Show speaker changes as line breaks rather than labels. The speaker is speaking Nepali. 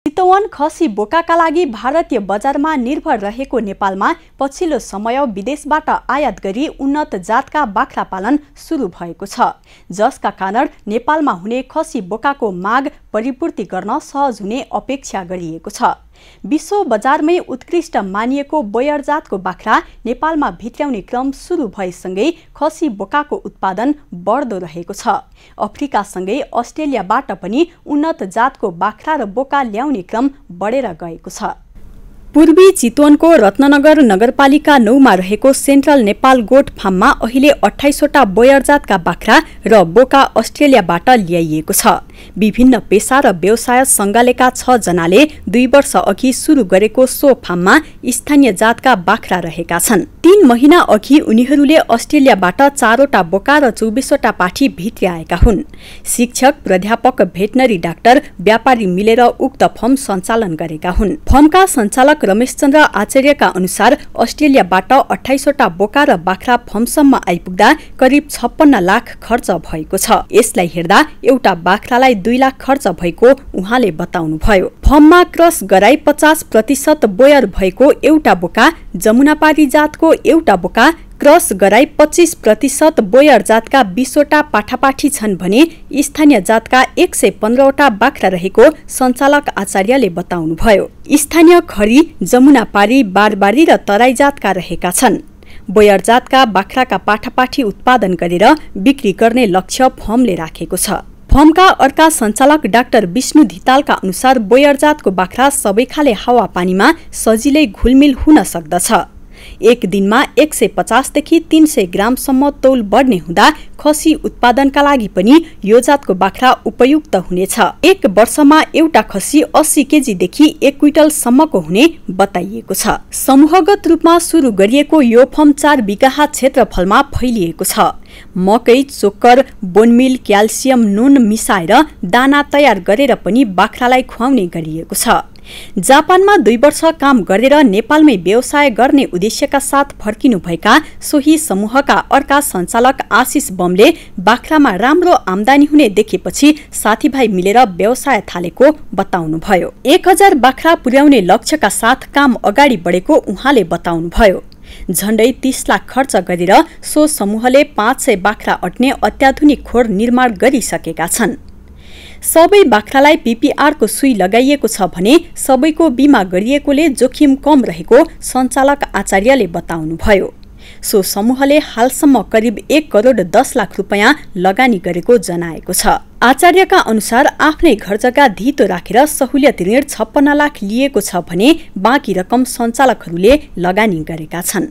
चितवन खसी बोकाका लागि भारतीय बजारमा निर्भर रहेको नेपालमा पछिल्लो समय विदेशबाट आयात गरी उन्नत जातका बाख्रा पालन सुरु भएको छ। जसका कारण नेपालमा हुने खसी बोकाको माग परिपूर्ति गर्न सहज हुने अपेक्षा गरिएको छ। विश्व बजारमै उत्कृष्ट मानिएको बोयर जातको बाख्रा नेपालमा भित्र्याउने क्रम सुरु भएसँगै खसी बोकाको उत्पादन बढ्दो रहेको छ। अफ्रिकासँगै अस्ट्रेलियाबाट पनि उन्नत जातको बाख्रा र बोका ल्याउने क्रम बढेर गएको छ। पूर्वी चितवनको रत्ननगर नगरपालिका नौमा रहेको सेन्ट्रल नेपाल गोठ फार्ममा अहिले अठाइसवटा बोयर जातका बाख्रा र बोका अस्ट्रेलियाबाट ल्याइएको छ। विभिन्न पेसा र व्यवसाय सङ्गालेका छ जनाले दुई वर्ष अघि सुरु गरेको सो फार्ममा स्थानीय जातका बाख्रा रहेका छन्। तीन महिना अघि उनीहरूले अस्ट्रेलियाबाट चारवटा बोका र चौबिसवटा पाठी भित्र्याएका हुन्। शिक्षक प्राध्यापक भेटनरी डाक्टर व्यापारी मिलेर उक्त फर्म सञ्चालन गरेका हुन्। फर्मका सञ्चालक संयोजक रमेशचन्द्र आचार्यका अनुसार अस्ट्रेलियाबाट अठाइसवटा बोका र बाख्रा फर्मसम्म आइपुग्दा करिब छप्पन्न लाख खर्च भएको छ। यसलाई हेर्दा एउटा बाख्रालाई दुई लाख खर्च भएको उहाँले बताउनुभयो। फर्ममा क्रस गराई पचास प्रतिशत बोयर भएको एउटा बोका जमुनापारी जातको एउटा बोका क्रस गराई पच्चिस प्रतिशत बोयर जातका बिसवटा पाठापाठी छन् भने स्थानीय जातका एक सय पन्ध्रवटा बाख्रा रहेको सञ्चालक आचार्यले बताउनुभयो। स्थानीय खरी जमुनापारी बारबारी र तराई जातका रहेका छन्। बोयर जातका बाख्राका पाठापाठी उत्पादन गरेर बिक्री गर्ने लक्ष्य फर्मले राखेको छ। फर्मका अर्का सञ्चालक डाक्टर विष्णु धितालका अनुसार बोयर जातको बाख्रा सबै खाले हावापानीमा सजिलै घुलमिल हुन सक्दछ। एक दिनमा एक सय पचासदेखि तीन सय ग्रामसम्म तौल बढ्ने हुँदा खसी उत्पादनका लागि पनि यो जातको बाख्रा उपयुक्त हुनेछ। एक वर्षमा एउटा खसी अस्सी केजीदेखि एक क्विन्टलसम्मको हुने बताइएको छ। समूहगत रूपमा सुरु गरिएको यो फर्म चार बिगाहा क्षेत्रफलमा फैलिएको छ। मकै चोक्कर बोनमिल क्याल्सियम नुन मिसाएर दाना तयार गरेर पनि बाख्रालाई खुवाउने गरिएको छ। जापानमा दुई वर्ष काम गरेर नेपालमै व्यवसाय गर्ने उद्देश्यका साथ फर्किनुभएका सोही समूहका अर्का सञ्चालक आशिष बमले बाख्रामा राम्रो आमदानी हुने देखेपछि साथीभाइ मिलेर व्यवसाय थालेको बताउनुभयो। एक हजार बाख्रा पुर्याउने लक्ष्यका साथ काम अगाडि बढेको उहाँले बताउनुभयो। झण्डै तीस लाख खर्च गरेर सो समूहले पाँच सय बाख्रा अट्ने अत्याधुनिक खोर निर्माण गरिसकेका छन्। सबै बाख्रालाई पिपिआरको सुई लगाइएको छ भने सबैको बिमा गरिएकोले जोखिम कम रहेको सञ्चालक आचार्यले बताउनुभयो। सो समूहले हालसम्म करिब एक करोड दस लाख रुपियाँ लगानी गरेको जनाएको छ। आचार्यका अनुसार आफ्नै घर जग्गा धितो राखेर सहुलियत ऋण छप्पन्न लाख लिएको छ भने बाँकी रकम सञ्चालकहरूले लगानी गरेका छन्।